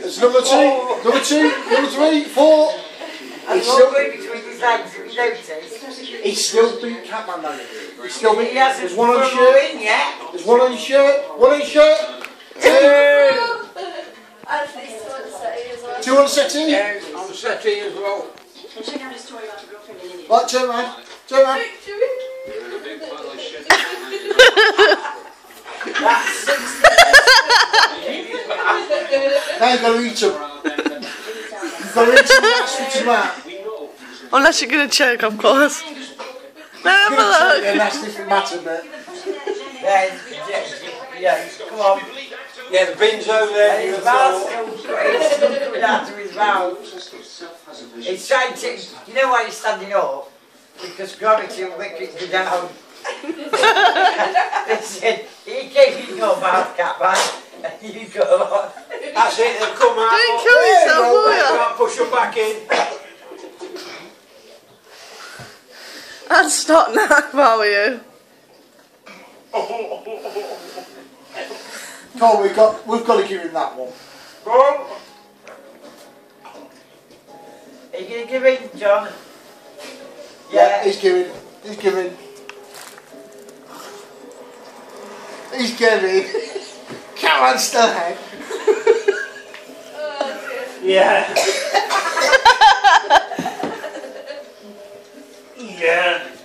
It's number two, number two, number three, four. And He's still, going between his legs, if you notice. he's still beat Catman though. He's still beat. He hasn't There's one on his shirt. in yet. There's one on his shirt. One on his shirt. Two. Anthony's still on the settee as well. Two on the settee. On the settee as well. Check out his story about the girlfriend. Right, turn around. Turn around. That's six. Now you've got to eat them. You've got to eat them. That's what you want. Unless you're going to choke, of course. No, have a Yeah, that's a different matter, but. Yeah, yeah, yeah, come on. Yeah, the bin's over there. And You his know, mouth's still it's still coming out of his mouth. He's trying to, you know why he's standing up? Because gravity will make it go down. Listen, he gave you your mouth, Catman. And you got a lot. That's it, they've come out. Don't kill yourself, There you will go. Can't push her back in. That's not now, if I were you. Come on, we've got, we've got to give him that one. Go on. Are you going to give in, John? Yeah, Yeah. he's giving. He's giving. He's giving. Come on, still ahead. Yeah. yeah.